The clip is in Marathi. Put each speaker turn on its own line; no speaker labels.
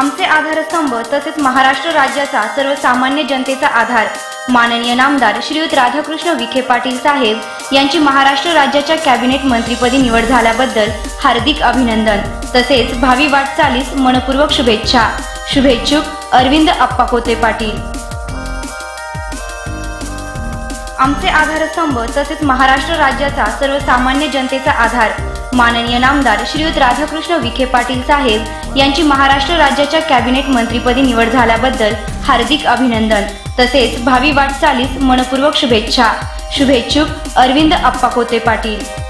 आमचे आधारस्तंभ तसेच महाराष्ट्र राज्याचा सर्वसामान्य जनतेचा आधार. माननीय नामदार श्रीयुत राधाकृष्ण विखे पाटील साहेब यांची महाराष्ट्र राज्याच्या कॅबिनेट मंत्रीपदी निवड झाल्याबद्दल हार्दिक अभिनंदन. तसेच भावी वाटचालीस मनपूर्वक शुभेच्छा. शुभेच्छुक अरविंद आप्पा कोते पाटील. आमचे आधारस्तंभ तसेच महाराष्ट्र राज्याचा सर्वसामान्य जनतेचा आधार. माननीय नामदार श्रीयुत राधाकृष्ण विखे पाटील साहेब यांची महाराष्ट्र राज्याच्या कॅबिनेट मंत्रीपदी निवड झाल्याबद्दल हार्दिक अभिनंदन. तसेच भावी वाटचालीस मनपूर्वक शुभेच्छा. शुभेच्छुक अरविंद अप्पाकोते पाटील.